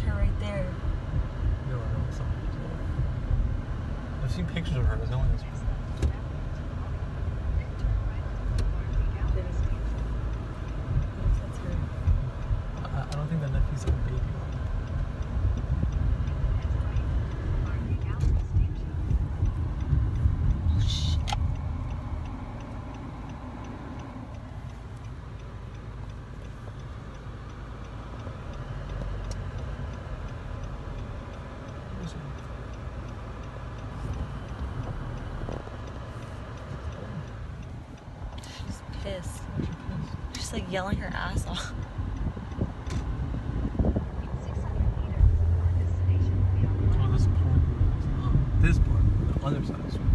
her right there. No, no, it's not. I've seen pictures of her. but No one has. That's. I, don't think that Nephi's a baby She's pissed. She's like yelling her ass off. Oh, this part. Oh, this part. The other side.